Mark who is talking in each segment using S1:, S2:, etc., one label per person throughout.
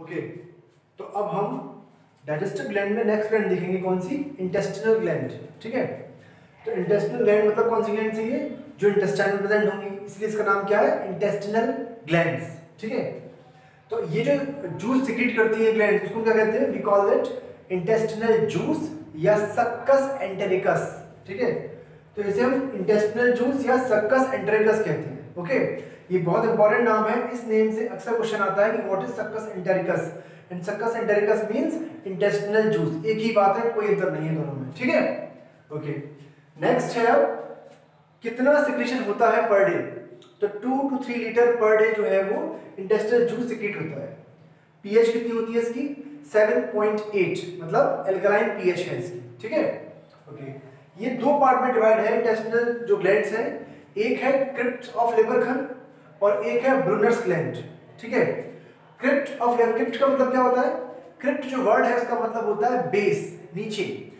S1: Okay तो अब हम डाइजेस्टिव ग्लैंड में नेक्स्ट ग्लैंड देखेंगे कौन सी? इंटेस्टिनल ग्लैंड ठीक है? तो इंटेस्टिनल ग्लैंड मतलब कौन सी ग्लैंड चाहिए? जो इंटेस्टाइन में प्रेजेंट होंगी। इसलिए इसका नाम क्या है? इंटेस्टिनल ग्लैंड्स ठीक है? तो ये जो जूस सिक्रीट करती है ग्लैंड उसको क्या कहते हैं? We call that intestinal juice या सक्कस एंटेरिकस ठीक है? तो इसे हम इंटेस्टिनल जूस या सक्कस एंटेरिकस कहते हैं। ओके ये बहुत इंपॉर्टेंट नाम है। इस नेम से अक्सर क्वेश्चन आता है कि what is succus entericus and succus entericus means intestinal juice एक ही बात है, कोई अंतर नहीं है दोनों में। ठीक है? ओके नेक्स्ट है, कितना सिक्रेशन होता है पर डे तो two to three litre per day जो है वो इंटेस्टिनल जूस सिक्रेट होता है। पीएच कितनी होती है इसकी? 7.8 मतलब एल्कलाइन पीएच है इसकी। ठीक है? ओके ये दो पार्ट में डिवाइड है इंटेस्टिनल जो ग्लैंड्स हैं। एक है क्रिप्ट ऑफ़ लेबरखन और एक है ब्रूनर्स ग्लैंड ठीक है? क्रिप्ट ऑफ़ क्रिप्ट का मतलब क्या होता है? क्रिप्ट जो वर्ड है, उसका मतलब होता है बेस नीचे।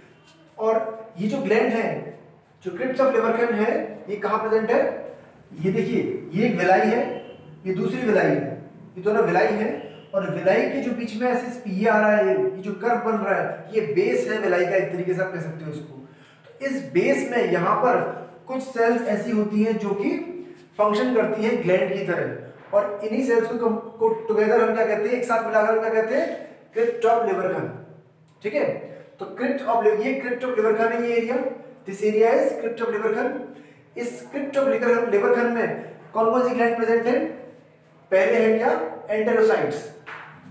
S1: और ये जो ग्लैंड है, जो क्रिप्ट ऑफ़ लेबरखन है, ये कहाँ प्रेजेंट है? ये देखिए, ये एक विलाई है, ये दूसरी विलाई है। ये दोनों विलाई है, और विलाई के जो बीच में ऐसे ये आ रहा है, ये जो कर्व बन रहा है, ये बेस है विलाई का, एक तरीके से आप कह सकते हो इसको। तो इस बेस में यहाँ पर कुछ सेल्स ऐसी होती हैं जो कि फ़ंक्शन करती हैं ग्लैंड की तरह। और इन्हीं सेल्स को, को टुगेदर हम क्या कहते हैं? एक साथ मिलाकर हम क्या कहते हैं? क्रिप्ट ऑफ़ लिवर खन। ठीक है? तो क्रिप्ट ऑफ़ ये क्रिप्ट ऑफ़ लिवर खन है ये area this area is crypt of Lieberkühn. इस क्रिप्ट ऑफ़ लिवर लिवर खन में कौन कौन सी ग्लैंड प्रेजेंट है? पहले है क्या? एंटेरोसाइट्स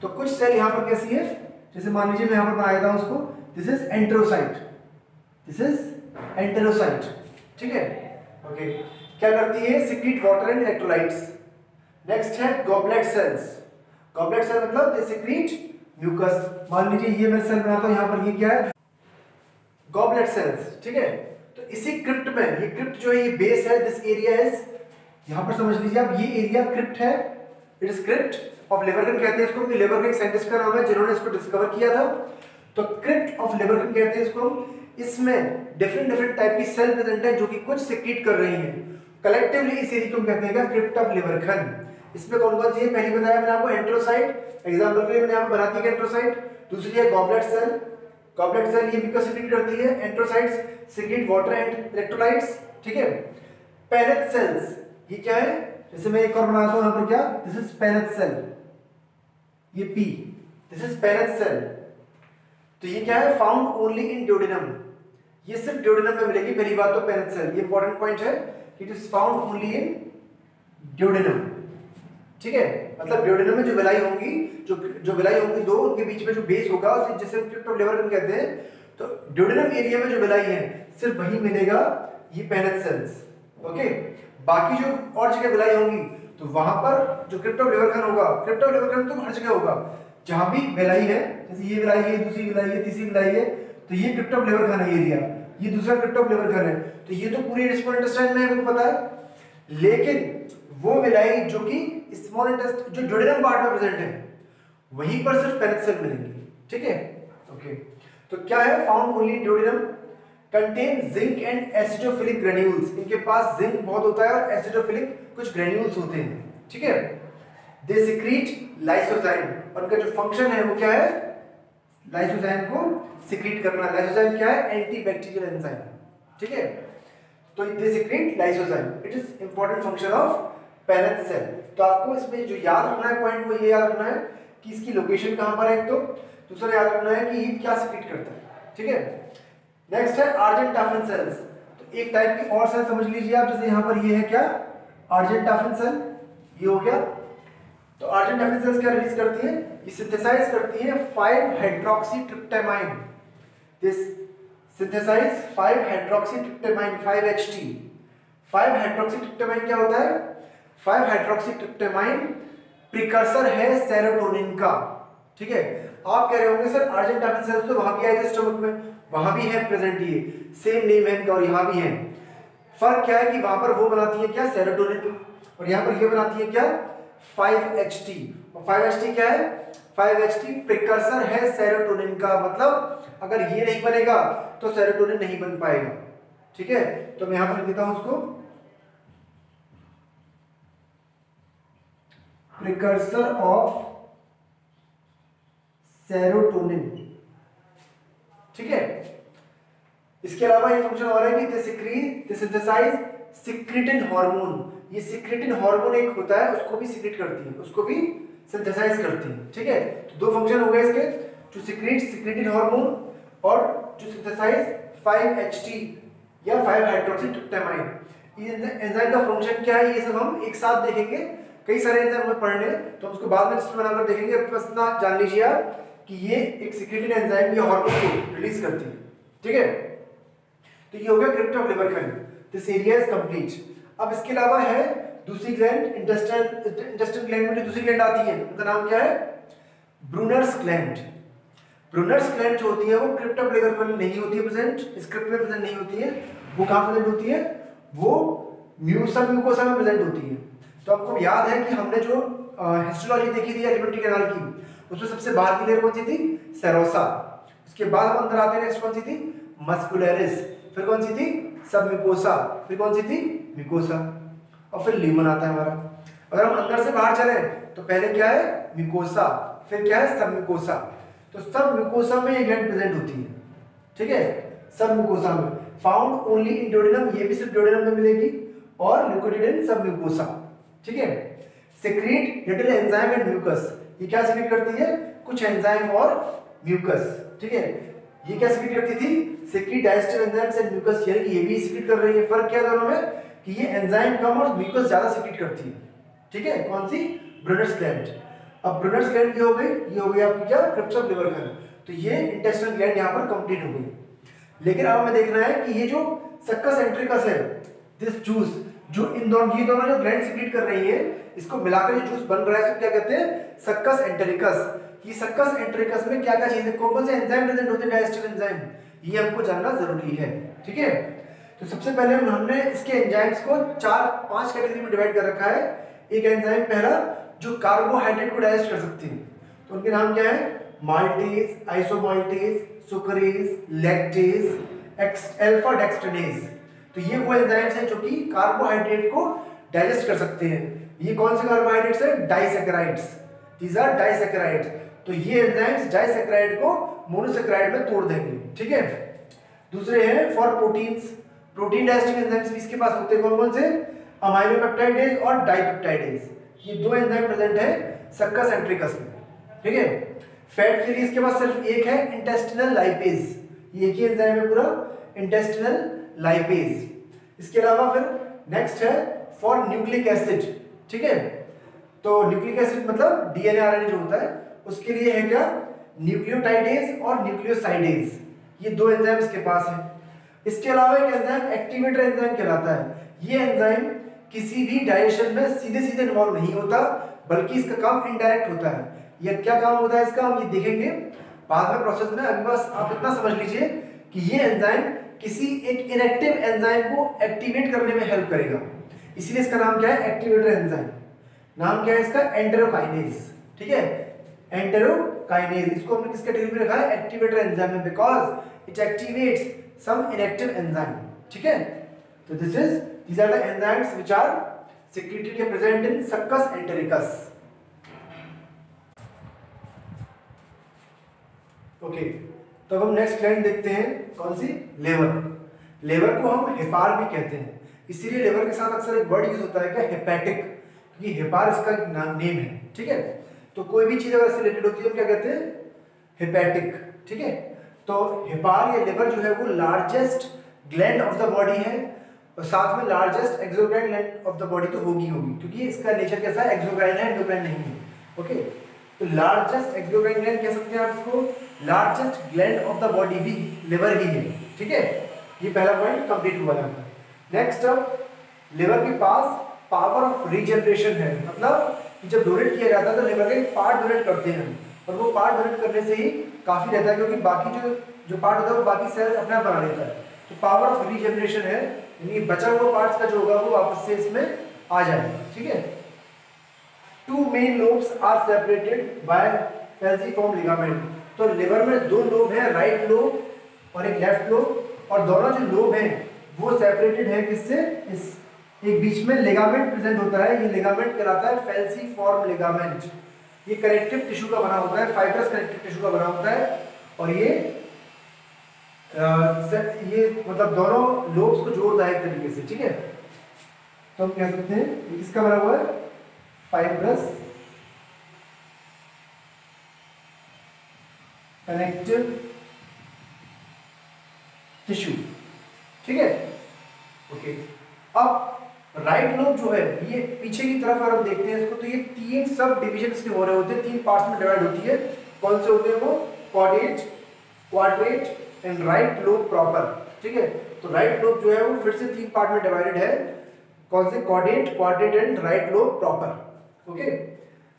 S1: तो कुछ सेल यहाँ पर कैसी है? जैसे मान लीजिए मैं यहाँ पर बनाया था उसको। This is enterocyte this is enterocyte ठीक है? ओके क्या करती है? Secrete water and electrolytes next है गॉबलेट सेल्स गॉबलेट सेल मतलब सिक्रीट म्यूकस मान लीजिए ये मैं सेल बनाता हूँ, यहाँ पर ये क्या है? गॉबलेट सेल्स ठीक है? तो इसी क्रिप्ट में, ये क्रिप्ट जो है, ये बेस है दिस एरिया इज़ यहाँ पर समझ लीजिए आप, ये एरिया क्रिप्ट है। It is crypt of Lieberkühn कहते हैं इसको, कि लेबरगन साइंटिस्ट का नाम है, जिन्होंने इसको डिस्कवर किया था। तो क्रिप्ट ऑफ़ लेबरगन कहते हैं इसको, इसमें डिफरेंट डिफरेंट टाइप की सेल प्रेजेंट है, जो कि कुछ सिक्रीट कर रही हैं। कलेक्टिवली इस एरिया को कहते हैं क्रिप्ट ऑफ़ लेबरगन इसमें कौन कौन सी है? पहले बताया मैंने आपको एंट्रोसाइट एग्जांपल के लिए मैंने आपको बनाती है एंट्रोसाइट दूसरी है गॉबलेट सेल गॉबलेट सेल ये भी सिक्रीट करती है. Enterocytes secrete water and electrolytes ठीक है? पैलेट सेल्स ये क्या है? जैसे मैं एक और बनाता हूँ यहाँ पर क्या? दिस इज़ पैलेट सेल ये P this is Paneth cell तो ये क्या है? फाउंड ओनली इन ड्यूडेनम ये सिर्फ़ ड्यूडेनम में मिलेगी, पहली बात तो पैलेट सेल ये इंपॉर्टेंट पॉइंट है। It is found only in duodenum ठीक है? मतलब ड्यूडेनम में जो विलाई होंगी, जो जो विलाई होंगी, दो उनके बीच में जो बेस होगा, उसे जिसे क्रिप्ट ऑफ़ लेवर कहते हैं तो ड्यूडेनम एरिया में जो विलाई है, सिर्फ़ वही मिलेगा ये पैलेट सेल्स ओके बाकी जो और जगह विलाई होंगी तो वहाँ पर जो क्रिप्ट लेवर होगा क्रिप्ट लेवर तो हर जगह होगा। जहाँ भी विलाई है, जैसे ये विलाई है, दूसरी विलाई है, तीसरी विलाई है तो ये क्रिप्ट है एरिया ये दूसरा क्रिप्ट ऑफ़ लेवर है। तो ये तो पूरी स्मॉल इंटेस्टाइन में हमको पता है। लेकिन वो विलाई जो कि स्मॉल इंटेस्ट जो ड्यूडेनम पार्ट में प्रेजेंट है, वहीं पर सिर्फ़ पेनिक सेल मिलेंगे। ठीक है? ओके तो क्या है? Found only duodenum contain zinc and acidophilic granules इनके पास जिंक बहुत होता है और एसिडोफिलिक कुछ ग्रेन्यूल्स होते हैं। ठीक है? दे सिक्रीट लाइसोजाइम और उनका जो फ़ंक्शन है वो क्या है? लाइसोजाइम को सिक्रीट करना। लाइसोजाइम क्या है? Anti bacterial enzyme. ठीक है? तो they secrete lysozyme. It is important function of Paneth cell तो आपको इसमें जो याद रखना है पॉइंट वो ये याद रखना है कि इसकी लोकेशन कहाँ पर है एक तो। दूसरा याद रखना है कि ये क्या सिक्रीट करता है। ठीक है? नेक्स्ट है आर्जेंटाफिन सेल्स तो एक टाइप की और सेल समझ लीजिए आप, जैसे यहाँ पर ये है क्या? आर्जेंटाफिन सेल ये हो गया तो आर्जेंटाफिन सेल्स क्या रिलीज़ करती है? ये सिंथेसाइज करती है 5 hydroxy tryptamine this synthesise 5 hydroxy tryptamine 5HT 5 hydroxy tryptamine क्या होता है? 5 हाइड्रोक्सी ट्रिप्टामाइन प्रिकर्सर है सेरोटोनिन का। ठीक है? आप कह रहे होंगे, सर आर्जेंटाफिन सेल्स तो वहाँ भी आए थे स्टमक में। वहाँ भी है प्रेजेंट ये। सेम नेम है और यहाँ भी है। फ़र्क क्या है कि वहाँ पर वो बनाती है क्या? सेरोटोनिन और यहाँ पर ये बनाती है क्या? 5HT और 5HT क्या है? 5HT प्रिकर्सर है सेरोटोनिन का। मतलब अगर ये नहीं बनेगा तो सेरोटोनिन नहीं बन पाएगा। ठीक है? तो मैं यहाँ पर देता हूँ उसको। प्रिकर्सर ऑफ़ सेरोटोनिन ठीक है? इसके अलावा एक फ़ंक्शन और है कि they secrete they synthesise secretin hormone ये सिक्रिटिन हार्मोन एक होता है, उसको भी सिक्रिट करती है, उसको भी सिंथेसाइज करती है, ठीक है? तो दो फ़ंक्शन हो गए इसके, जो सिक्रीट सिक्रिटिन हार्मोन और जो सिंथेसाइज 5HT या 5 हाइड्रोक्सी ट्रिप्टामाइन ये एंजाइम का फ़ंक्शन क्या है, ये सब हम एक साथ देखेंगे। कई सारे एंजाइम हमें पढ़ने तो हम उसको बाद में लिस्ट बनाकर देखेंगे। बस इतना जान लीजिए आप कि ये एक सिक्रेटिन एंजाइम ये हार्मोन को रिलीज़ करती है, ठीक है? तो ये हो गया क्रिप्ट लिवर खंड दिस एरिया इज़ कंप्लीट अब इसके अलावा है दूसरी ग्लैंड इंटेस्टाइन इंटेस्टाइन ग्लैंड में जो दूसरी ग्लैंड आती है, उनका नाम क्या है? ब्रूनर्स ग्लैंड ब्रूनर्स ग्लैंड जो होती है, वो क्रिप्ट ऑफ़ लिवर में नहीं होती है प्रेजेंट स्क्रिप्ट में प्रेजेंट नहीं होती है. वो कहाँ प्रेजेंट होती है? वो म्यूसा म्यूकोसा में प्रेजेंट होती है. तो आपको याद है कि हमने जो हिस्टोलॉजी देखी थी एलिमेंट्री कैनाल की, उसमें सबसे बाहर की लेयर कौन सी थी? सेरोसा उसके बाद हम अंदर आते हैं नेक्स्ट कौन सी थी? मस्कुलरिस फिर कौन सी थी? सब मिकोसा फिर कौन सी थी? मिकोसा और फिर लीमन आता है हमारा। अगर हम अंदर से बाहर चले तो पहले क्या है? मिकोसा फिर क्या है? सब मिकोसा तो सब मिकोसा में ये ग्लैंड प्रेजेंट होती है। ठीक है? सब मिकोसा में। फाउंड ओनली इन डोडिनम ये भी सिर्फ़ डोडिनम में मिलेगी। और लिक्विड इन सब मिकोसा ठीक है? Secrete little enzyme and mucus ये क्या सेक्रेट करती है? कुछ एंजाइम और म्यूकस ठीक है? ये क्या सेक्रेट करती थी? Secrete digestive enzymes and mucus यानी कि ये भी सेक्रेट कर रही है। फ़र्क क्या दोनों में? कि ये एंजाइम कम और म्यूकस ज़्यादा सेक्रेट करती है। ठीक है? कौन सी? ब्रुनर्स ग्लैंड अब ब्रुनर्स ग्लैंड ये हो गई। ये हो गई आपकी क्या? क्रिप्स ऑफ़ लिवर ग्लैंड तो ये इंटेस्टाइनल ग्लैंड यहाँ पर कंप्लीट हो गई। लेकिन अब हमें देखना है कि ये जो सक्कस एंट्रिकस है दिस जूस जो इन दोनों, ये दोनों जो ग्लैंड सीक्रेट कर रही है, इसको मिलाकर जो जूस बन रहा है, इसको क्या कहते हैं? सक्कस एंटेरिकस ये सक्कस एंटेरिकस में क्या क्या चीज़ें कौन कौन से एंजाइम प्रेजेंट होते हैं डाइजेस्टिव एंजाइम ये हमको जानना ज़रूरी है, ठीक है? तो सबसे पहले हमने इसके एंजाइम्स को चार, पाँच कैटेगरी में डिवाइड कर रखा है। एक एंजाइम पहला, जो कार्बोहाइड्रेट को डाइजेस्ट कर सकती है। तो उनके नाम क्या है? Maltase isomaltase sucrase lactase alpha dextrinase तो ये वो एंजाइम्स हैं जो कि कार्बोहाइड्रेट को डाइजेस्ट कर सकते हैं। ये कौन से कार्बोहाइड्रेट्स हैं? डाइसेकेराइड्स दीज आर डाइसेकेराइड्स तो ये एंजाइम्स डाइसेकेराइड को मोनोसेकेराइड में तोड़ देंगे, ठीक है? दूसरे हैं for proteins protein digesting enzymes इसके पास होते हैं? कौन कौन से? अमाइनोपेप्टाइडेज और डाइपेप्टाइडेज ये दो एंजाइम प्रेजेंट है सक्का सेंट्रिकस में, ठीक है? फैट के लिए इसके पास सिर्फ़ एक है इंटेस्टिनल लाइपेज ये ही एंजाइम है पूरा इंटेस्टिनल लाइपेज इसके अलावा फिर नेक्स्ट है फॉर न्यूक्लिक एसिड ठीक है? तो न्यूक्लिक एसिड मतलब डीएनए आरएनए जो होता है उसके लिए है क्या? न्यूक्लियोटाइडेज और न्यूक्लियोसाइडेज ये दो एंजाइम इसके पास है। इसके अलावा एक एंजाइम एक्टिवेटर एंजाइम कहलाता है। ये एंजाइम किसी भी डाइजेशन में सीधे सीधे इन्वॉल्व नहीं होता, बल्कि इसका काम इनडायरेक्ट होता है। यह क्या काम होता है इसका? हम ये देखेंगे। बाद में प्रोसेस में अभी बस आप इतना समझ लीजिए कि ये एंजाइम किसी एक इनएक्टिव एंजाइम को एक्टिवेट करने में हेल्प करेगा। इसीलिए इसका नाम क्या है? एक्टिवेटर एंजाइम नाम क्या है इसका? एंटेरोकाइनेज ठीक है? एंटेरोकाइनेज इसको हमने किस कैटेगरी में रखा है? एक्टिवेटर एंजाइम में because it activates some inactive enzyme ठीक है? तो this is these are the enzymes which are secreted या present in succus entericus. Okay तो अब हम नेक्स्ट ग्लैंड देखते हैं, कौन सी? लेवर लेवर को हम हेपार भी कहते हैं। इसीलिए लेवर के साथ अक्सर एक वर्ड यूज़ होता है, क्या? हेपैटिक क्योंकि हेपार इसका नाम नेम है, ठीक है? तो कोई भी चीज़ अगर रिलेटेड होती है क्या कहते हैं? हेपैटिक ठीक है? तो हेपार या लेवर जो है वो largest gland of the body है और साथ में largest exocrine gland of the body तो होगी होगी, क्योंकि इसका नेचर कैसा है? एक्सोक्राइन है एंडोक्राइन नहीं है ओके तो लार्जेस्ट एक्सोक्राइन ग्लैंड कह सकते हैं आप इसको? Largest gland of the body भी लिवर ही है, ठीक है? ये पहला पॉइंट कंप्लीट हुआ नेक्स्ट लिवर के पास पावर ऑफ़ रीजनरेशन है मतलब कि जब डोनेट किया जाता है तो लिवर के पार्ट डोनेट करते हैं और वो पार्ट डोनेट करने से ही काफ़ी रहता है, क्योंकि बाकी जो जो पार्ट होता है, वो बाकी सेल्स अपने आप बना लेता है। तो पावर ऑफ़ रीजनरेशन है, यानी बचा हुआ पार्ट्स का जो होगा, वो वापस से इसमें आ जाएगा, ठीक है? Two main lobes are separated by form ligament तो लिवर में दो लोब है राइट लोब और एक लेफ़्ट लोब और दोनों जो लोब हैं, वो सेपरेटेड है किससे? इस एक बीच में लेगामेंट प्रेजेंट होता है ये लिगामेंट कहलाता है फैंसी फॉर्म लिगामेंट ये कनेक्टिव टिश्यू का बना होता है फाइब्रस कनेक्टिव टिश्यू का बना होता है और ये आ, ये मतलब दोनों लोब्स को जोड़ता है एक तरीके से ठीक है? तो हम कह सकते हैं किसका बना हुआ है? फाइब्रस कनेक्टिव टिश्यू ठीक है? ओके अब राइट लोब जो है, ये पीछे की तरफ़ अगर हम देखते हैं इसको तो ये तीन सब डिविजन के हो रहे होते हैं, तीन पार्ट्स में डिवाइड होती है। कौन से होते हैं वो? Caudate quadrate and right lobe proper ठीक है? तो राइट लोब जो है वो फिर से तीन पार्ट में डिवाइडेड है। कौन से? Caudate quadrate and right lobe proper okay?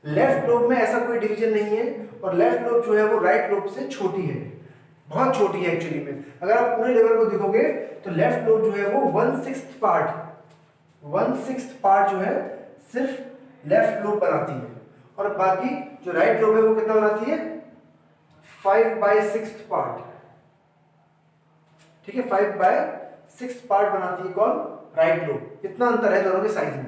S1: Left lobe में ऐसा कोई डिवीज़न नहीं है, और लेफ़्ट लोब जो है वो राइट लोब से छोटी है। बहुत छोटी है एक्चुअली में। अगर आप पूरे लेवल को देखोगे तो लेफ़्ट लोब जो है वो one six part one six part जो है सिर्फ़ लेफ़्ट लोब बनाती है। और बाकी जो राइट लोब है वो कितना बनाती है? फाइव बाय सिक्स पार्ट ठीक है फाइव बाय सिक्स पार्ट बनाती है कौन? राइट लोब इतना अंतर है दोनों के साइज़ में?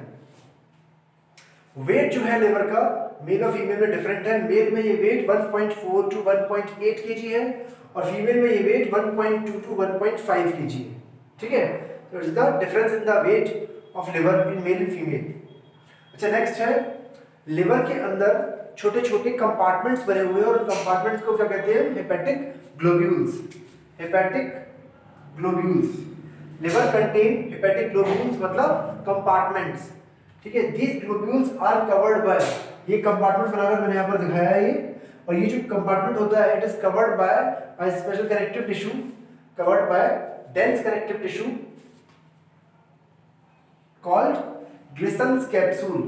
S1: वेट जो है लेबर का मेल और फीमेल में डिफरेंट है। मेल में ये वेट 1.4 टू 1.8 केजी है और फीमेल में ये वेट 1.2 टू 1.5 केजी है। ठीक है? तो is the difference in the weight of liver in male and female अच्छा नेक्स्ट है लिवर के अंदर छोटे छोटे कंपार्टमेंट्स बने हुए हैं और कंपार्टमेंट्स को क्या कहते हैं? Hepatic globules hepatic globules liver contain hepatic globules मतलब कंपार्टमेंट्स ठीक है these globules are covered by ये कंपार्टमेंट बनाकर मैंने यहाँ पर दिखाया है ये, और ये जो कंपार्टमेंट होता है it is covered by special connective tissue covered by dense connective tissue called Glisson's capsule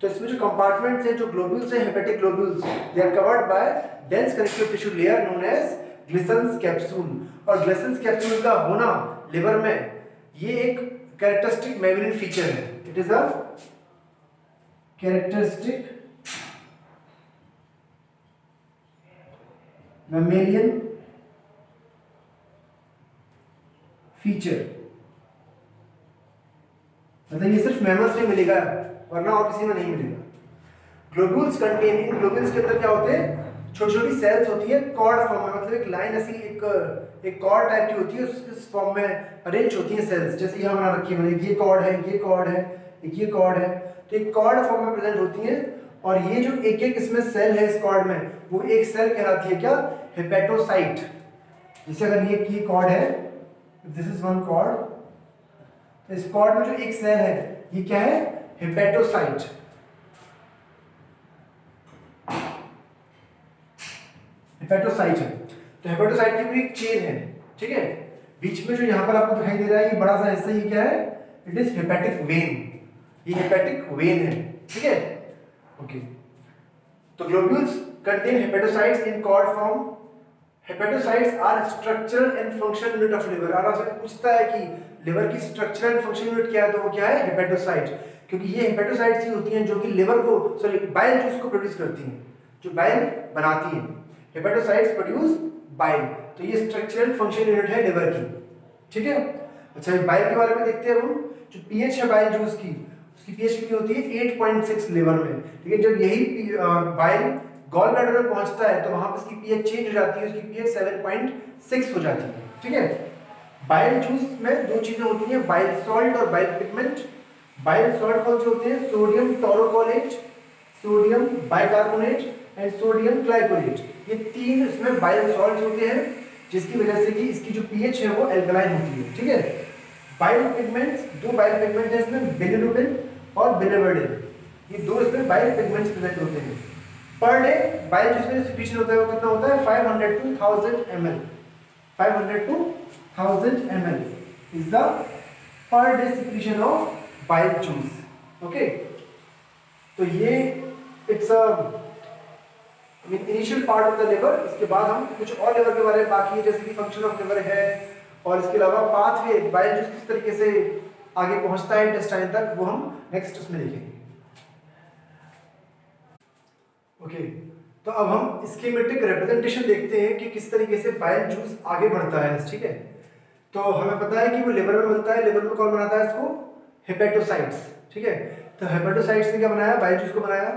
S1: तो इसमें जो कंपार्टमेंट्स हैं, जो ग्लोब्यूल्स हैं hepatic globules they are covered by dense connective tissue layer known as Glisson's capsule और Glisson's capsule का होना liver में, ये एक कैरेक्टरिस्टिक मेम्ब्रेन फीचर है. It is a characteristic mammalian feature मतलब ये सिर्फ़ मैमल्स में मिलेगा, वरना और किसी में नहीं मिलेगा। ग्लोब्यूल्स कंटेन इन ग्लोब्यूल्स के अंदर क्या होते हैं? छोटी छोटी सेल्स होती है कॉर्ड फॉर्म में मतलब एक लाइन ऐसी, एक एक कॉर्ड टाइप की होती है, उस फॉर्म में अरेंज होती है सेल्स जैसे यहाँ बना रखी है, ये कॉर्ड है, ये कॉर्ड है, एक ये कॉर्ड है। तो एक कॉर्ड फॉर्म में प्रेजेंट होती है, और ये जो एक एक इसमें सेल है इस कॉर्ड में, वो एक सेल कहलाती है क्या? हेपेटोसाइट जैसे अगर ये की कॉर्ड है दिस इज़ वन कॉर्ड इस कॉर्ड में जो एक सेल है, ये क्या है? हेपेटोसाइट हेपेटोसाइट है तो हेपेटोसाइट की एक चेन है, ठीक है? बीच में जो यहाँ पर आपको दिखाई दे रहा है, ये बड़ा सा हिस्सा ये क्या है? इट इज़ हेपेटिक वेन ये हेपेटिक वेन है, ठीक है? ओके तो globules contain hepatocytes in cord form hepatocytes are structural and functional unit of liver और आपसे पूछता है कि लिवर की स्ट्रक्चरल एंड फंक्शनल यूनिट क्या है तो वो क्या है? हेपेटोसाइट क्योंकि ये हेपेटोसाइट्स ही होती हैं जो कि लिवर को सॉरी बाइल जूस को प्रोड्यूस करती हैं, जो बाइल बनाती हैं। हेपेटोसाइट्स प्रोड्यूस बाइल तो ये स्ट्रक्चरल फंक्शनल यूनिट है लिवर की। ठीक है? अच्छा बाइल के बारे में देखते हैं हम। जो पीएच है बाइल जूस की, उसकी पीएच कितनी होती है? 8.6 लिवर में। लेकिन जब यही बाइल गॉल ब्लैडर में पहुँचता है तो वहाँ पर इसकी पीएच चेंज हो जाती है, उसकी पीएच 7.6 हो जाती है, ठीक है? बाइल जूस में दो चीज़ें होती हैं बाइल सॉल्ट और बाइल पिगमेंट बाइल सॉल्ट कौन से होते हैं? Sodium taurocholate sodium bicarbonate and sodium glycolate ये तीन इसमें बाइल सॉल्ट होते हैं, जिसकी वजह से कि इसकी जो पीएच है वो एल्कलाइन होती है, ठीक है? बाइल पिगमेंट्स दो बाइल पिगमेंट है इसमें बिलिरुबिन और बिलिवर्डिन ये दो इसमें बाइल पिगमेंट्स प्रेजेंट होते हैं। पर डे बाइल जिसमें सिक्रीशन होता है वो कितना होता है? 500 to 1000 ml 500 to 1000 ml is the per day secretion of bile juice okay? तो ये it's a initial part of the liver इसके बाद हम कुछ और लिवर के बारे में बाकी है, जैसे कि फ़ंक्शन ऑफ़ लिवर है, और इसके अलावा पाथवे बाइल जूस किस तरीके से आगे पहुँचता है इंटेस्टाइन तक, वो हम नेक्स्ट उसमें देखेंगे। ओके तो अब हम स्कीमेटिक रिप्रेजेंटेशन देखते हैं कि किस तरीके से बाइल जूस आगे बढ़ता है, ठीक है? तो हमें पता है कि वो लिवर में बनता है लिवर में कौन बनाता है इसको? हेपेटोसाइट्स ठीक है? तो हेपेटोसाइट्स ने क्या बनाया? बाइल जूस को बनाया।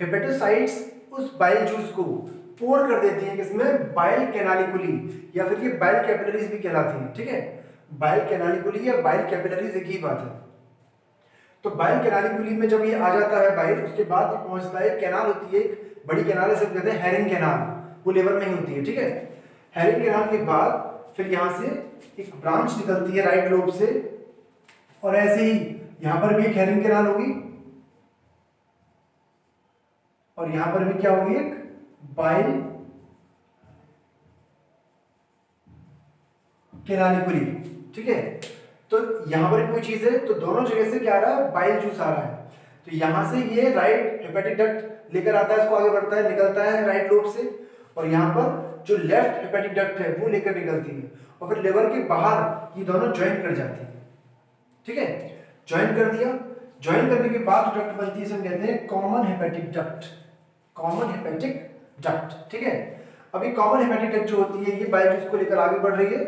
S1: हेपेटोसाइट्स उस बाइल जूस को पोर कर देती है किसमें? बाइल कैनालिकुली या फिर ये बाइल कैपिलरीज भी कहलाती है, ठीक है? बाइल कैनालिकुली या बाइल कैपिलरीज एक ही बात है। तो बाइल कैनालिकुली में जब ये आ जाता है बाइल उसके बाद पहुँचता है कैनाल होती है बड़ी कैनाल है कहते हैं हेरिंग कैनाल वो लेवर में ही होती है, ठीक है? हेरिंग कैनाल के बाद फिर यहाँ से एक ब्रांच निकलती है राइट लोब से, और ऐसे ही यहाँ पर भी एक हेरिंग कैनाल होगी, और यहाँ पर भी क्या होगी एक? बाइल केनालिकुली ठीक है? तो यहाँ पर कोई चीज़ है तो दोनों जगह से क्या आ रहा है? बाइल जूस आ रहा है। तो यहाँ से ये राइट हेपेटिक डक्ट लेकर आता है, इसको आगे बढ़ता है, निकलता है राइट लोब से। और यहाँ पर जो लेफ़्ट हेपेटिक डक्ट है, वो लेकर निकलती है। और फिर लिवर के बाहर ये दोनों ज्वाइन कर जाती है। ठीक है? ज्वाइन कर दिया। ज्वाइन करने के बाद जो डक्ट बनती है कहते हैं common hepatic duct common hepatic duct ठीक है? अभी कॉमन हेपेटिक डक्ट जो होती है, ये जूस को लेकर आगे बढ़ रही है।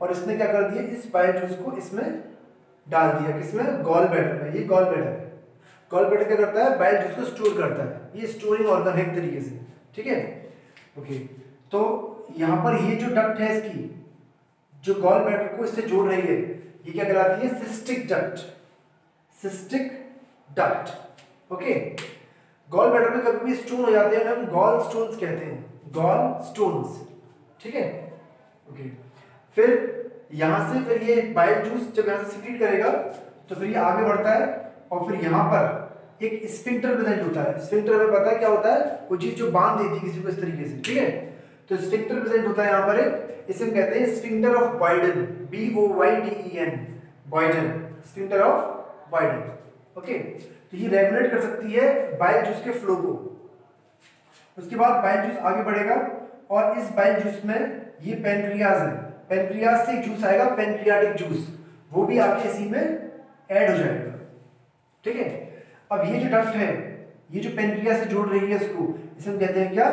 S1: और इसने क्या कर दिया? इस जूस को इसमें डाल दिया। किसमें? गॉल बैटर में। ये गॉल बैटर है गॉल क्या करता है? बाइल जूस को स्टोर करता है। ये स्टोरिंग ऑर्गन है एक तरीके से। ठीक है? ओके तो यहाँ पर ये जो डक्ट है इसकी, जो गॉल बैटर को इससे जोड़ रही है, ये क्या कहलाती है? Cystic duct. Cystic duct. Okay gall bladder में कभी भी स्टोन हो जाते हैं हम गॉल स्टोन्स कहते हैं। गॉल स्टोन्स ठीक है? ओके फिर यहाँ से फिर ये बाइल जूस जब यहाँ से सिक्रीट करेगा तो फिर ये आगे बढ़ता है। और फिर यहाँ पर एक स्पिंटर प्रेजेंट होता है। स्पिंटर में पता है क्या होता है? कोई चीज़ जो बाँध देती है किसी को इस तरीके से, ठीक है? तो स्पिंटर प्रेजेंट होता है यहाँ पर इसे हम कहते हैं sphincter of Boyden B O Y D E N Boyden sphincter of Boyden okay तो ये रेगुलेट कर सकती है बाइल जूस के फ्लो को। उसके बाद बाइल जूस आगे बढ़ेगा और इस बाइल जूस में ये पेनक्रियाज है। पेनक्रियाज से जूस आएगा पेनक्रियाटिक जूस वो भी आपके इसी में ऐड हो जाएगा। ठीक है? अब ये जो डक्ट है, ये जो पेनक्रिया से जोड़ रही है इसको, इसे हम कहते हैं क्या?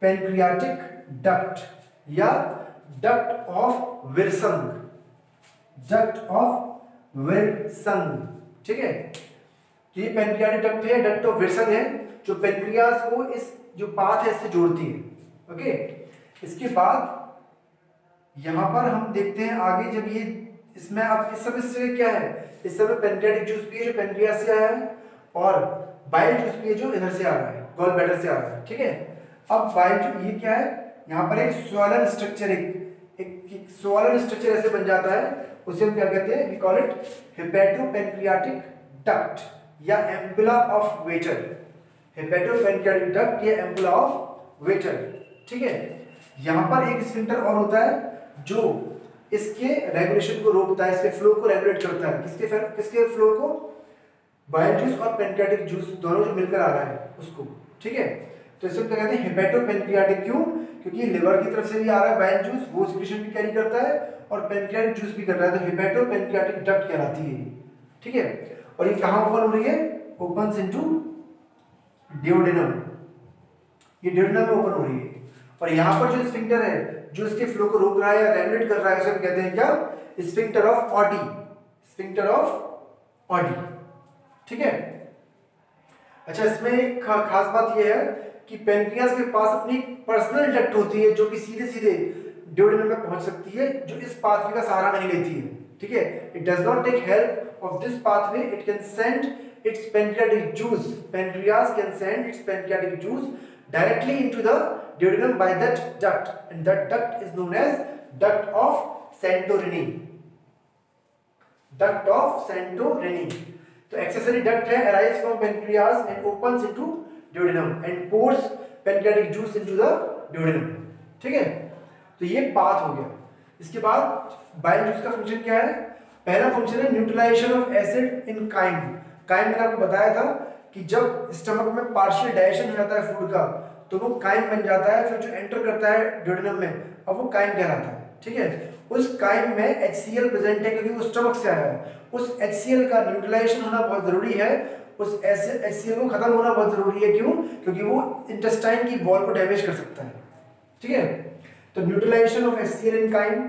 S1: पेनक्रियाटिक डक्ट या duct of Wirsung. Duct of Wirsung, ठीक है? तो ये पेनक्रियाटिक डक्ट है, डक्ट ऑफ़ विरसंग है, जो पेनक्रियास को इस जो पाथ है इससे जोड़ती है, ओके? इसके बाद यहाँ पर हम देखते हैं आगे जब ये इसमें आप इस समय से क्या है? इस समय पेनक्रियाटिक जूस है जो पेनक्रियास से आया है और बाइल जूस है जो इधर से आ रहा है गॉल बैटर से आ रहा है, ठीक है? अब बाइल ये क्या है? यहाँ पर एक स्वलन स्ट्रक्चर एक एक स्वलन स्ट्रक्चर ऐसे बन जाता है, उसे हम क्या कहते हैं? We call it hepatopancreatic duct या ampulla of Vater hepatopancreatic duct या एम्पुला ऑफ़ वेटर ठीक है? यहाँ पर एक स्फिंक्टर और होता है जो इसके रेगुलेशन को रोकता है, इसके फ्लो को रेगुलेट करता है। किसके किसके फ्लो को? बाइल जूस और पेनक्रियाटिक जूस दोनों जो मिलकर आ रहा है, उसको। ठीक है? तो इसे क्या कहते हैं? हिपेटोपेनक्रियाटिक क्यों? क्योंकि लिवर की तरफ़ से भी आ रहा है बाइल जूस वो सिक्रेशन भी कैरी करता है और पेनक्रियाटिक जूस भी कर रहा है। तो हिपेटोपेनक्रियाटिक डक्ट कहलाती है ठीक है? और ये कहाँ ओपन हो रही है? ओपन इनटू डिओडेनम ये डिओडेनम में ओपन हो रही है। और यहाँ पर जो स्फिंक्टर है जो इसके फ्लो को रोक रहा है या रेगुलेट कर रहा है उसे हम कहते हैं क्या? Sphincter of Oddi sphincter of Oddi ठीक है? अच्छा इसमें एक खास बात यह है कि पेनक्रियास के पास अपनी पर्सनल डक्ट होती है, जो कि सीधे सीधे ड्यूडेनम में पहुँच सकती है, जो इस पाथवे का सहारा नहीं लेती है। ठीक है? It does not take help of this pathway it can send its pancreatic juice pancreas can send its pancreatic juice directly into the duodenum by that duct and that duct is known as duct of Santorini duct of Santorini तो accessory duct है arise from pancreas and opens into duodenum and pours pancreatic juice into the duodenum ठीक है तो ये path हो गया इसके बाद बाइल जूस का फ़ंक्शन क्या है पहला फ़ंक्शन है neutralisation of acid in chyme chyme मैंने आपको बताया था कि जब स्टमक में पार्शियल डाइजेशन हो जाता है फ़ूड का तो वो काइम बन जाता है, फिर जो एंटर करता है ड्यूडेनम में, अब वो काइम कहलाता है, ठीक है? उस काइम में एचसीएल प्रेजेंट है क्योंकि वो स्टमक से आया है। उस एचसीएल का न्यूट्रलाइजेशन होना बहुत ज़रूरी है, उस एच को खत्म होना बहुत ज़रूरी है क्यों? क्योंकि वो इंटेस्टाइन की वॉल को डैमेज कर सकता है, ठीक है? तो neutralisation of H in chyme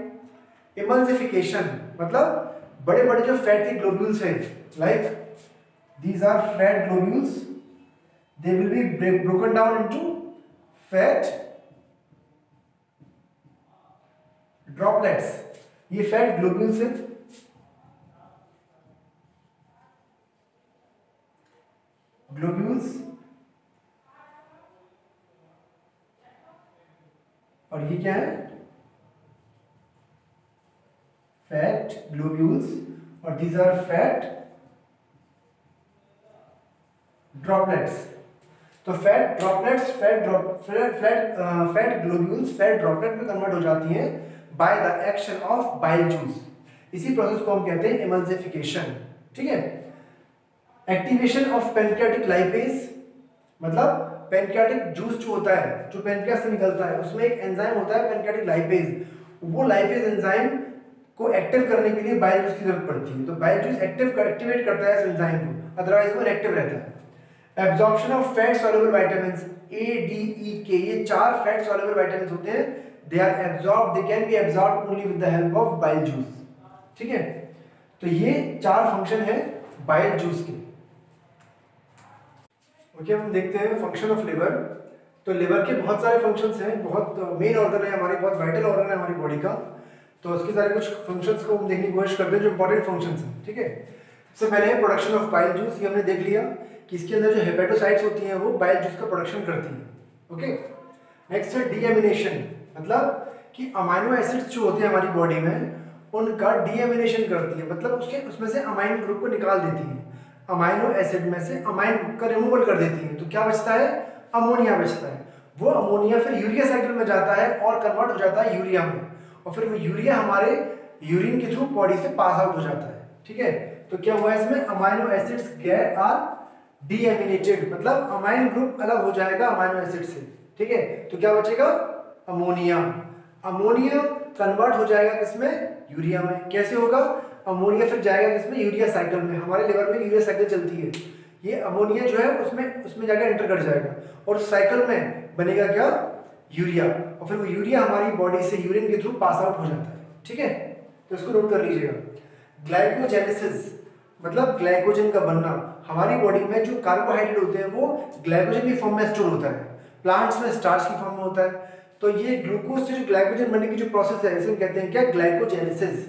S1: emulsification मतलब बड़े बड़े जो फैट के ग्लोब्यूल्स हैं like these are fat globules they will be broken down into fat droplets. ये फैट ग्लोब्यूल्स है। ग्लोब्यूल्स और ये क्या है? फैट ग्लोब्यूल्स और दीज आर फैट ड्रॉपलेट्स तो fat droplets fat drop fat fat globules fat droplet में convert हो जाती हैं by the action of bile juice इसी प्रोसेस को हम कहते हैं इमल्सिफिकेशन ठीक है? एक्टिवेशन ऑफ़ पेनक्रियाटिक लाइपेज मतलब पेनक्रियाटिक जूस जो होता है, जो पेनक्रियास से निकलता है, उसमें एक एंजाइम होता है पेनक्रियाटिक लाइपेज वो लाइपेज एंजाइम को एक्टिव करने के लिए बाइल जूस की ज़रूरत पड़ती है. तो बाइल जूस एक्टिव एक्टिवेट करता है इस एंजाइम को. अदरवाइज़ वो इनएक्टिव रहता है. Absorption of fat soluble vitamins A D E K ये चार फैट सॉल्युबल विटामिन्स होते हैं। They are absorb they can be absorb only with the help of bile juice ठीक है? तो ये चार फ़ंक्शन है बाइल जूस के। ओके हम देखते हैं फ़ंक्शन ऑफ़ लिवर तो लिवर के बहुत सारे फ़ंक्शंस हैं, बहुत मेन ऑर्गन है हमारे, बहुत वाइटल ऑर्गन है हमारी बॉडी का। तो उसके सारे कुछ फ़ंक्शंस को हम देखने की कोशिश करते हैं जो इंपॉर्टेंट फ़ंक्शंस हैं। ठीक है? सबसे पहले प्रोडक्शन ऑफ़ बाइल जूस ये हमने देख लिया। कि इसके अंदर जो हेपेटोसाइट्स होती हैं, वो बाइल जूस का प्रोडक्शन करती हैं। ओके नेक्स्ट है डीएमिनेशन मतलब कि अमाइनो एसिड्स जो होते हैं हमारी बॉडी में, उनका डीएमिनेशन करती है। मतलब उसके, उसमें से अमाइन ग्रुप को निकाल देती है। अमाइनो एसिड में से अमाइन ग्रुप का रिमूवल कर देती है। तो क्या बचता है? अमोनिया बचता है। वो अमोनिया फिर यूरिया साइकिल में जाता है और कन्वर्ट हो जाता है यूरिया में। और फिर वो यूरिया हमारे यूरिन के थ्रू बॉडी से पास आउट हो जाता है। ठीक है? तो क्या हुआ इसमें? अमाइनो एसिड्स गैर आर डीएमिनेटेड मतलब अमाइन ग्रुप अलग हो जाएगा अमाइनो एसिड से। ठीक है? तो क्या बचेगा? अमोनिया अमोनिया कन्वर्ट हो जाएगा किसमें? यूरिया में। कैसे होगा? अमोनिया फिर जाएगा किसमें? यूरिया साइकिल में। हमारे लिवर में यूरिया साइकिल चलती है। ये अमोनिया जो है, उसमें उसमें जाकर एंटर कर जाएगा। और साइकिल में बनेगा क्या? यूरिया और फिर वो यूरिया हमारी बॉडी से यूरिन के थ्रू पास आउट हो जाता है। ठीक है? तो इसको नोट कर लीजिएगा। ग्लाइकोजेनेसिस मतलब ग्लाइकोजन का बनना। हमारी बॉडी में जो कार्बोहाइड्रेट होते हैं, वो ग्लाइकोजन की फॉर्म में स्टोर होता है। प्लांट्स में स्टार्च की फॉर्म में होता है। तो ये ग्लूकोज से जो ग्लाइकोजन बनने की जो प्रोसेस है, इसे कहते हैं क्या? ग्लाइकोजेनेसिस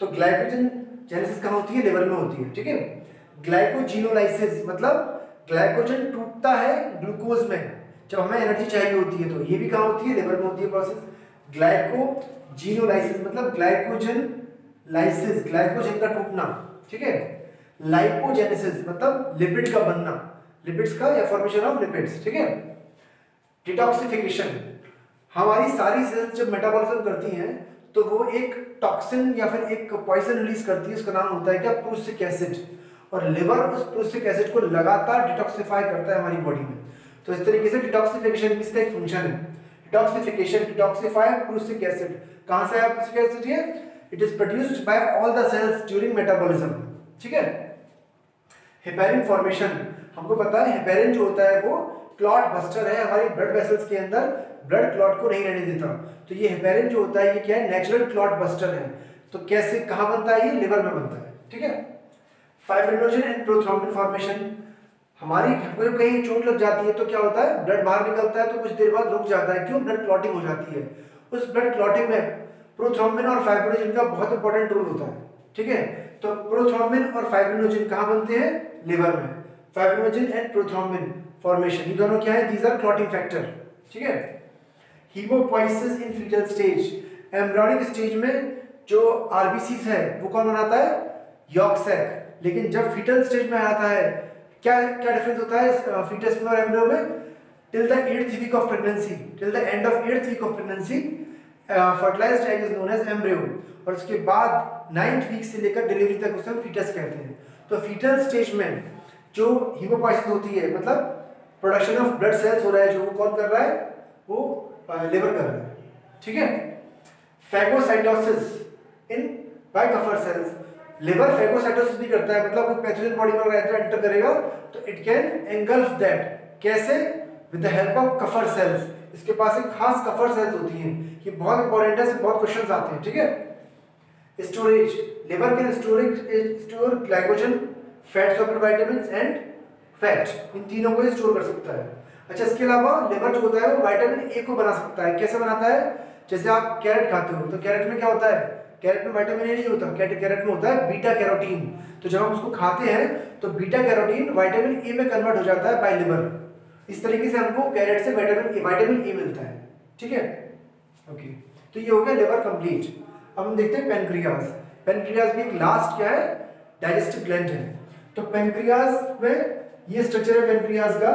S1: तो ग्लाइकोजन जेनेसिस कहाँ होती है? लिवर में होती है, ठीक है? ग्लाइकोजिनोलाइसिस मतलब ग्लाइकोजन टूटता है ग्लूकोज में। जब हमें एनर्जी चाहिए होती है तो ये भी कहाँ होती है? लिवर में होती है प्रोसेस ग्लाइकोजिनोलाइसिस मतलब ग्लाइकोजन लाइसिस ग्लाइकोजन का टूटना, ठीक है? लाइपोजेनेसिस मतलब लिपिड का बनना। लिपिड्स का या फॉर्मेशन ऑफ़ लिपिड्स ठीक है? डिटॉक्सिफिकेशन हमारी सारी सेल्स जब मेटाबॉलिज्म करती हैं तो वो एक टॉक्सिन या फिर एक पॉइजन रिलीज़ करती है, उसका नाम होता है क्या? प्रूसिक एसिड और लिवर उस प्रूसिक एसिड को लगातार डिटॉक्सिफाई करता है हमारी बॉडी में। तो इस तरीके से डिटॉक्सिफिकेशन भी इसका एक फ़ंक्शन है। डिटॉक्सिफिकेशन डिटॉक्सिफाई प्रूसिक एसिड कहाँ से आया प्रूसिक एसिड ये? It is produced by all the cells during metabolism ठीक है? हेपेरिन फॉर्मेशन हमको पता है हेपेरिन जो होता है वो क्लॉट बस्टर है हमारी ब्लड वेसल्स के अंदर ब्लड क्लॉट को नहीं रहने देता। तो ये हेपेरिन जो होता है, ये क्या है? नेचुरल क्लॉट बस्टर है। तो कैसे, कहाँ बनता है? ये लिवर में बनता है, ठीक है? फाइब्रिनोजन एंड प्रोथ्रोम्बिन फॉर्मेशन हमारी कोई कहीं चोट लग जाती है तो क्या होता है? ब्लड बाहर निकलता है तो कुछ देर बाद रुक जाता है। क्यों? ब्लड क्लॉटिंग हो जाती है। उस ब्लड क्लॉटिंग में प्रोथ्रोम्बिन और फाइब्रिनोजन का बहुत इंपॉर्टेंट रोल होता है, ठीक है? तो प्रोथ्रोम्बिन और फाइब्रिनोजन कहाँ बनते हैं? लिवर में। फाइब्रिनोजन एंड प्रोथ्रोम्बिन फॉर्मेशन ये दोनों क्या है? दीज आर क्लॉटिंग फैक्टर ठीक है? Haemopoiesis in foetal stage embryonic stage में जो आरबीसीस है, वो कौन बनाता है? यॉक सेक लेकिन जब फीटल स्टेज में आता है, क्या क्या डिफरेंस होता है फीटस में और एम्ब्रियो में? Till the eighth week of pregnancy till the end of eighth week of pregnancy fertilised egg is known as embryo और उसके बाद नाइन्थ वीक से लेकर डिलीवरी तक उसे हम फीटस कहते हैं। तो फीटल स्टेज में जो हीमोपोइसिस होती है मतलब प्रोडक्शन ऑफ़ ब्लड सेल्स हो रहा है, जो वो कौन कर रहा है? वो लिवर कर रहा है। ठीक है? Phagocytosis in by Kupffer cells liver phagocytosis भी करता है मतलब वो पैथोजन बॉडी में अगर एंटर करेगा तो इट कैन एंगल्फ दैट कैसे? With the help of Kupffer cells इसके पास एक खास कफर सेल्स होती हैं ये बहुत इंपॉर्टेंट है बहुत क्वेश्चंस आते हैं, ठीक है? Storage liver can storage store glycogen fats of vitamins and fat इन तीनों को स्टोर कर सकता है। अच्छा इसके अलावा लिवर जो होता है वो वाइटामिन ए को बना सकता है। कैसे बनाता है? जैसे आप कैरेट खाते हो तो कैरेट में क्या होता है? कैरेट में वाइटामिन ए नहीं होता। कैरेट में होता है बीटा कैरोटीन तो जब हम उसको खाते हैं तो बीटा कैरोटीन वाइटामिन ए में कन्वर्ट हो जाता है बाय लिवर इस तरीके से हमको कैरेट से वाइटामिन ए वाइटामिन ए मिलता है। ठीक है? ओके तो ये हो गया लिवर कंप्लीट अब हम देखते हैं पेनक्रियाज पेनक्रियाज भी एक लास्ट क्या है? डाइजेस्टिव ग्लैंड है. तो पेनक्रियाज में ये स्ट्रक्चर है पेनक्रियाज का.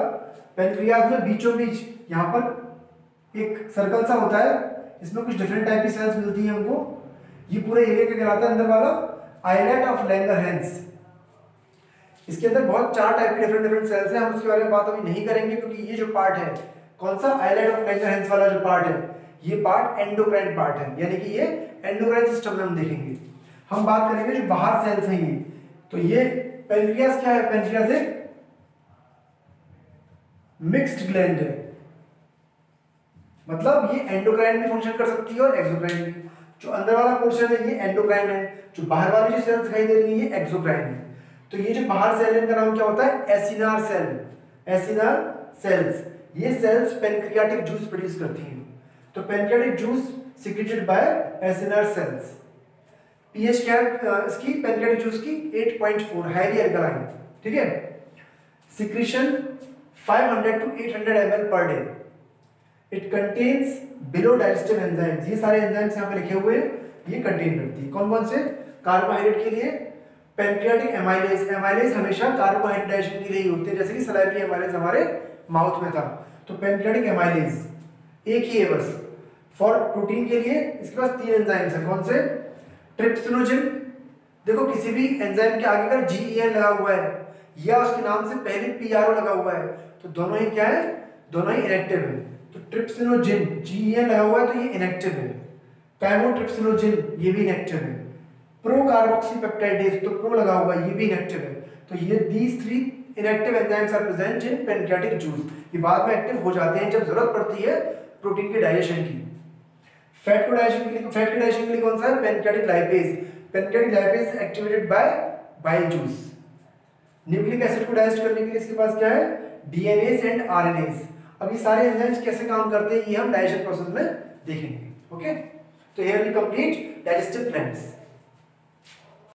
S1: पेनक्रियाज में बीचों बीच यहाँ पर एक सर्कल सा होता है. इसमें कुछ डिफरेंट टाइप की सेल्स मिलती हैं हमको. ये पूरे एरिया क्या कहलाता है अंदर वाला आइलेट ऑफ़ लैंगर हैंस इसके अंदर बहुत चार टाइप के डिफरेंट डिफरेंट सेल्स हैं. हम उसके बारे में बात अभी नहीं करेंगे क्योंकि ये जो पार्ट है, कौन सा आइलेट ऑफ़ लैंगर हैंस वाला जो पार्ट है? ये पार्ट एंडोक्राइन पार्ट है, यानी कि ये एंडोक्राइन सिस्टम में हम देखेंगे। हम बात करेंगे जो बाहर सेल्स हैं ये। तो ये पेनक्रियास क्या है? पेनक्रियास एक मिक्स्ड ग्लैंड है। मतलब ये एंडोक्राइन भी फ़ंक्शन कर सकती है और एक्सोक्राइन भी। जो अंदर वाला पोर्शन है, ये एंडोक्राइन है। जो बाहर वाली जो सेल्स दिखाई दे रही है, ये एक्सोक्राइन है। तो ये जो बाहर सेल है, इनका नाम क्या होता है? एसिनार सेल एसिनार सेल्स ये सेल्स पेनक्रियाटिक जूस प्रोड्यूस करती हैं। तो pancreatic juice secreted by acinar cells pH क्या है इसकी पेनक्रियाटिक जूस की 8.4 हाईली अल्कलाइन ठीक है? Secretion 500 to 800 ml per day it contains below digestive enzymes ये सारे एंजाइम्स यहाँ पे लिखे हुए हैं, ये कंटेन करती है। कौन कौन से? कार्बोहाइड्रेट के लिए पेनक्रियाटिक एमाइलेज एमाइलेज हमेशा कार्बोहाइड्रेट डाइजेशन के लिए होते हैं, जैसे कि सलाइवरी एमाइलेज हमारे माउथ में था। तो पेनक्रियाटिक एमाइलेज एक ही है बस। फॉर प्रोटीन के लिए इसके पास तीन एंजाइम्स हैं। कौन से? ट्रिप्सिनोजिन देखो, किसी भी एंजाइम के आगे अगर जी लगा हुआ है, या उसके नाम से पहले पी लगा हुआ है तो दोनों ही क्या है? दोनों ही इनेक्टिव है। तो ट्रिप्सिनोजिन जी लगा हुआ है तो ये इनेक्टिव है। कैमोट्रिप्सिनोजिन ये भी इनेक्टिव है। प्रो कार्बोक्सी पेप्टाइडेज तो प्रो लगा हुआ है, ये भी इनेक्टिव है। तो ये these three inactive enzymes are present in pancreatic juice ये बाद में एक्टिव हो जाते हैं जब ज़रूरत पड़ती है प्रोटीन के डाइजेशन की। फैट को डाइजेशन के लिए फैट के डाइजेशन के लिए कौन सा है? Pancreatic lipase pancreatic lipase activated by bile juice nucleic acid को डाइजेस्ट करने के लिए इसके पास क्या है? डीएनएस एंड आरएनएस अब ये सारे एंजाइम्स कैसे काम करते हैं, ये हम डाइजेशन प्रोसेस में देखेंगे। ओके तो here we complete digestive plants